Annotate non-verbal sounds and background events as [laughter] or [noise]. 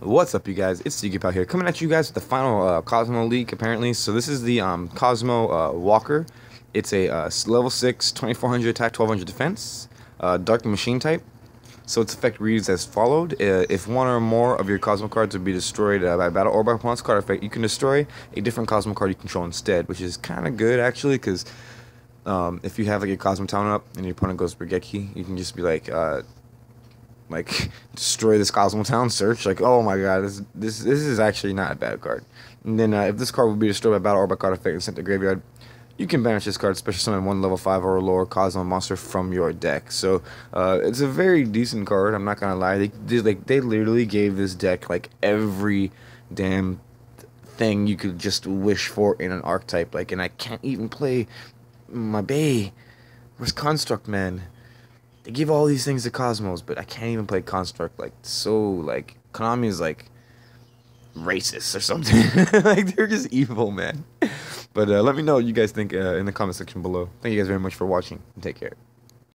What's up, you guys? It's out here, coming at you guys with the final uh, Kozmo leak, apparently. So this is the um, Kozmo uh, Walker. It's a uh, level 6, 2400 attack, 1200 defense, uh, Dark Machine type. So its effect reads as followed. Uh, if one or more of your Kozmo cards would be destroyed uh, by battle or by opponent's card effect, you can destroy a different Kozmo card you control instead, which is kind of good, actually, because um, if you have like a Kozmotown up and your opponent goes Raigeki, you can just be like, like destroy this Kozmotown search. Like, oh my god, this this this is actually not a bad card. And then uh, if this card would be destroyed by battle or by card effect and sent to graveyard, you can banish this card, special summon one level five or lower Kozmo monster from your deck. So uh, it's a very decent card. I'm not gonna lie. They, they like they literally gave this deck like every damn thing you could just wish for in an archetype. Like, and I can't even play my Bay. Where's Construct Man? They give all these things to Kozmos, but I can't even play Construct. Like so, like Konami is like racist or something. [laughs] like they're just evil, man. But uh, let me know what you guys think uh, in the comment section below. Thank you guys very much for watching. And take care.